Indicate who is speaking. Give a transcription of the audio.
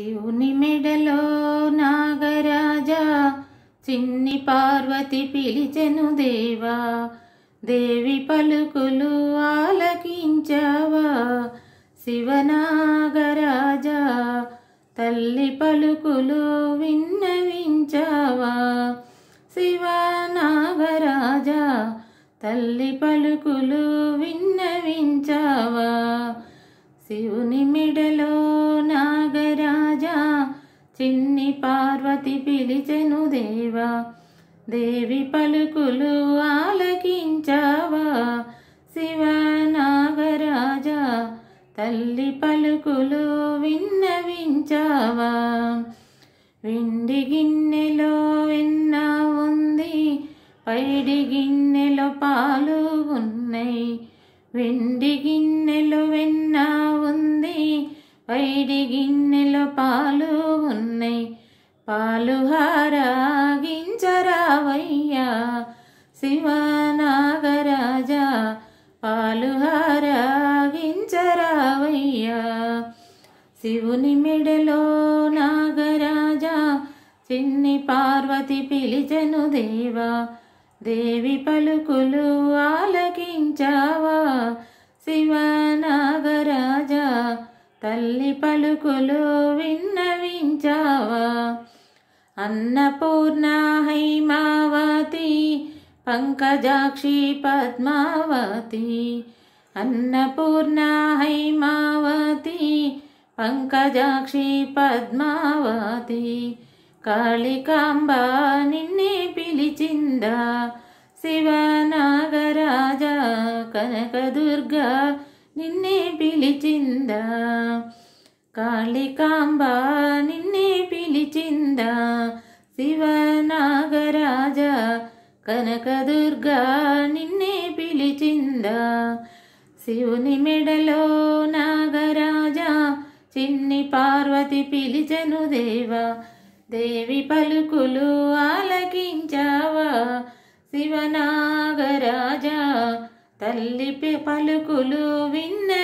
Speaker 1: శివుని మెడలో నాగరాజా చిన్ని పార్వతి పిలిచెను దేవా. దేవి పలుకులు ఆలకించావా. శివనాగరాజా తల్లి పలుకులు విన్నవించావా. శివనాగరాజా తల్లి పలుకులు విన్నవించావా. శివుని మెడలో చిన్ని పార్వతి పిలిచెను దేవా. దేవి పలుకులు ఆలకించావా. శివనాగరాజా తల్లి పలుకులు విన్నవించావా. వెండి గిన్నెలో వెన్న ఉంది పైడి గిన్నెలో పాలు ఉన్నాయి. వెండి గిన్నెలో వెన్న ఉంది పైడి గిన్నెలో పాలు ఉన్నాయి. పాలు హారాగించరావయ్యా శివనాగరాజా పాలు హారాగించరావయ్యా శివుని మెడలో నాగరాజా చిన్ని పార్వతి పిలిచెను దేవా. దేవి పలుకులు ఆలకించావా. శివనాగరాజా తల్లి పలుకులు విన్నవించావా. అన్నపూర్ణ హైమావతి పంకజాక్షి పద్మావతి అన్నపూర్ణ హైమావతి పంకజాక్షి పద్మావతి కాళికాంబ నిన్నే పిలిచిందా శివనాగరాజా కనకదుర్గ నిన్నే పిలిచిందా కాళికాంబ నిన్నే పిలిచిందా? శివనాగరాజ కనకదుర్గ నిన్నే పిలిచిందా? శివుని మెడలో నాగరాజా చిన్ని పార్వతి పిలిచను దేవా? దేవి పలుకులు ఆలకించావా? శివనాగరాజా తల్లి పలుకులు విన్న